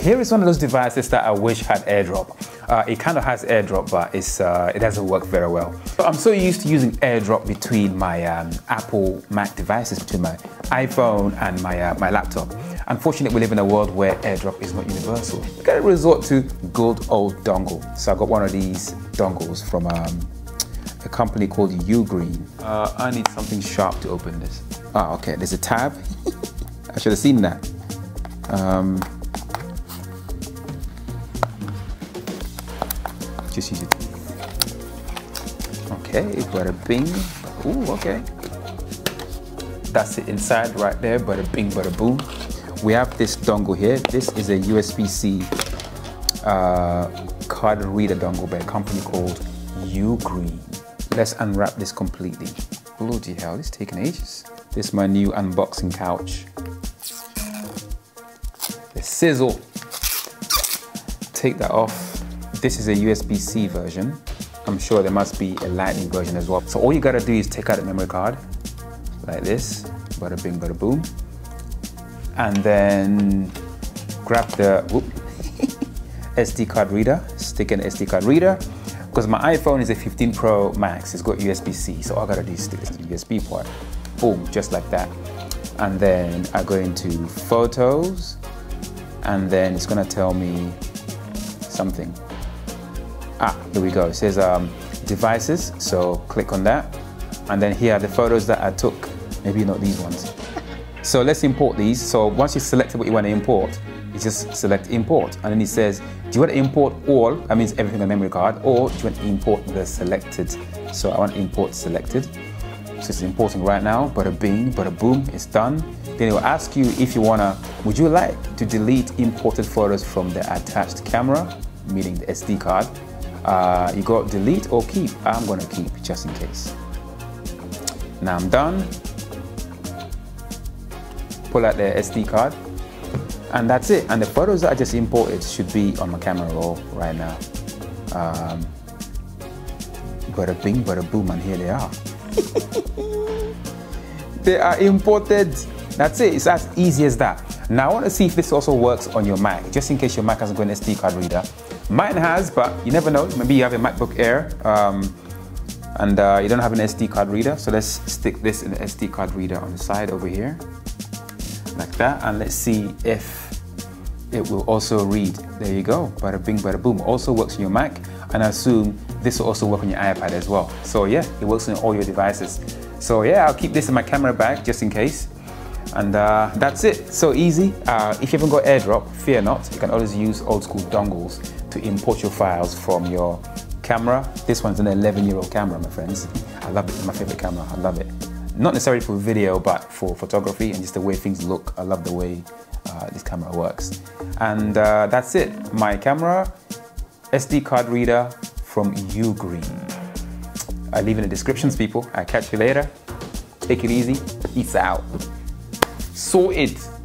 here is one of those devices that I wish had AirDrop. Uh, it kind of has AirDrop, but it's, uh, it doesn't work very well. So I'm so used to using AirDrop between my um, Apple Mac devices, between my iPhone and my, uh, my laptop. Unfortunately, we live in a world where AirDrop is not universal. You gotta resort to good old dongle. So I got one of these dongles from um, a company called Ugreen. Uh, I need something sharp to open this. Ah, okay, there's a tab. I should have seen that. Um, just use it. Okay, bada bing. Ooh, okay. That's it inside right there, bada bing, bada boom. We have this dongle here. This is a USB-C uh, card reader dongle by a company called Ugreen. Let's unwrap this completely. Bloody hell, it's taking ages. This is my new unboxing couch. The sizzle. Take that off. This is a USB-C version. I'm sure there must be a lightning version as well. So all you gotta do is take out the memory card, like this, bada bing, bada boom. And then grab the whoop, SD card reader, stick the SD card reader, because my iPhone is a 15 Pro Max, it's got USB-C, so all I gotta do is stick the USB port. Boom, just like that. And then I go into Photos, and then it's gonna tell me something. Ah, here we go. It says um, Devices, so click on that. And then here are the photos that I took. Maybe not these ones. So let's import these. So once you select what you want to import, you just select import. And then it says, do you want to import all? That means everything on the memory card. Or do you want to import the selected? So I want to import selected. So it's importing right now, bada bing, bada boom, it's done. Then it will ask you if you wanna, would you like to delete imported photos from the attached camera, meaning the SD card? Uh, you got delete or keep. I'm gonna keep just in case. Now I'm done. Pull out the SD card. And that's it. And the photos that I just imported should be on my camera roll right now. Um, bada bing, bada boom, and here they are. they are imported. That's it. It's as easy as that. Now I want to see if this also works on your Mac, just in case your Mac hasn't got an SD card reader. Mine has, but you never know. Maybe you have a MacBook Air um, and uh, you don't have an SD card reader. So let's stick this in the SD card reader on the side over here, like that. And let's see if it will also read. There you go. Bada bing, bada boom. Also works on your Mac. And I assume this will also work on your iPad as well. So yeah, it works on all your devices. So yeah, I'll keep this in my camera bag just in case. And uh, that's it, so easy. Uh, if you haven't got AirDrop, fear not. You can always use old school dongles to import your files from your camera. This one's an 11 year old camera, my friends. I love it, it's my favorite camera, I love it. Not necessarily for video, but for photography and just the way things look. I love the way uh, this camera works. And uh, that's it, my camera, SD card reader from Ugreen. I leave in the descriptions, people. I'll catch you later. Take it easy. Peace out. Sorted.